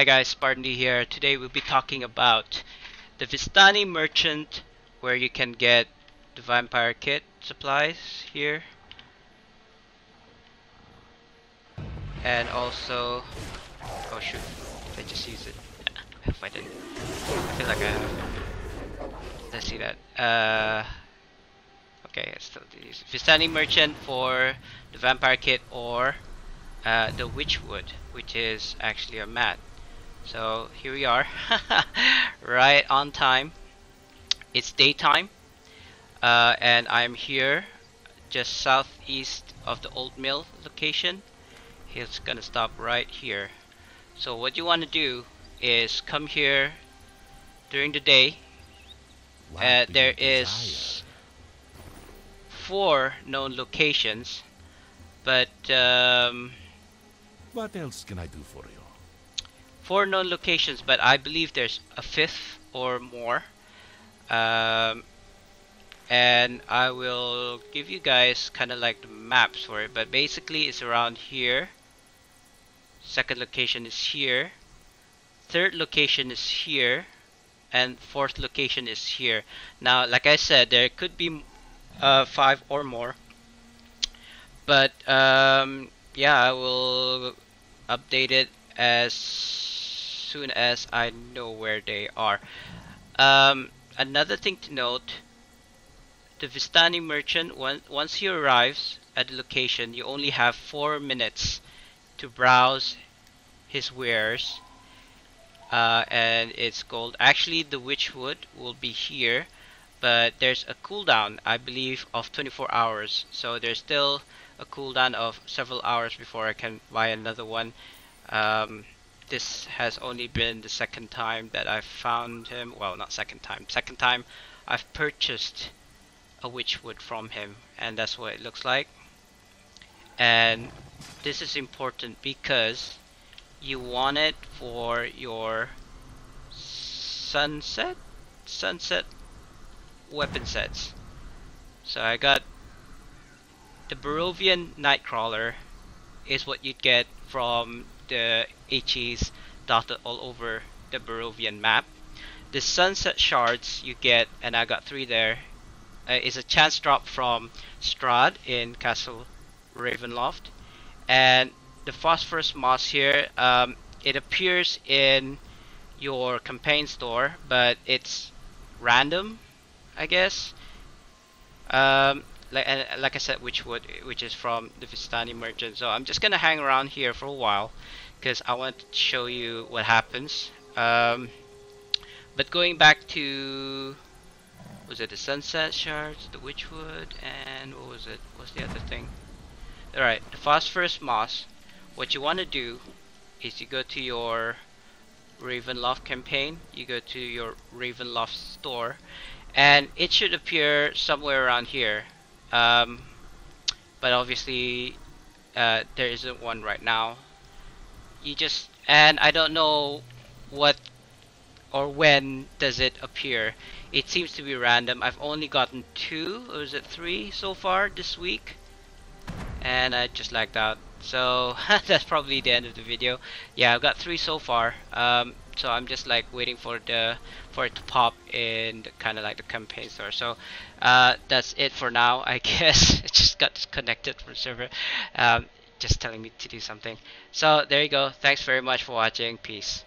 Hi guys, SpartanDee here. Today we'll be talking about the Vistani Merchant where you can get the Vampire Kit supplies here. And also... Oh shoot, I just use it? if I didn't. I feel like I have. Let's see that. Uh, okay, still use Vistani Merchant for the Vampire Kit or uh, the Wychwood, which is actually a mat. So here we are, right on time. It's daytime, uh, and I'm here just southeast of the old mill location. He's gonna stop right here. So what you want to do is come here during the day. Uh, there is four known locations, but um, what else can I do for you? Four known locations, but I believe there's a fifth or more. Um, and I will give you guys kind of like the maps for it, but basically it's around here. Second location is here. Third location is here. And fourth location is here. Now, like I said, there could be uh, five or more. But um, yeah, I will update it as soon as I know where they are. Um, another thing to note, the Vistani merchant, once he arrives at the location, you only have 4 minutes to browse his wares. Uh, and it's gold. Actually, the Wychwood will be here, but there's a cooldown, I believe, of 24 hours. So there's still a cooldown of several hours before I can buy another one. Um, this has only been the second time that I've found him. Well, not second time. Second time I've purchased a wychwood from him, and that's what it looks like. And this is important because you want it for your sunset sunset weapon sets. So I got the Barovian Nightcrawler is what you'd get from the HEs dotted all over the Barovian map. The sunset shards you get, and I got three there, uh, is a chance drop from Strahd in Castle Ravenloft. And the phosphorus moss here, um, it appears in your campaign store, but it's random, I guess. Um, like like I said, Wychwood, which is from the Vistani merchant. So I'm just gonna hang around here for a while because I want to show you what happens. Um, but going back to was it the sunset shards, the wychwood, and what was it? What's the other thing? Alright, the phosphorus moss. What you want to do is you go to your Ravenloft campaign, you go to your Ravenloft store, and it should appear somewhere around here. Um, but obviously, uh, there isn't one right now. You just and I don't know what or when does it appear. It seems to be random. I've only gotten two, or is it three so far this week? And I just lagged out. So that's probably the end of the video. Yeah, I've got three so far. Um, so I'm just like waiting for the for it to pop in kind of like the campaign store. So uh, that's it for now. I guess it just got disconnected from server. Um, just telling me to do something. So there you go. Thanks very much for watching. Peace.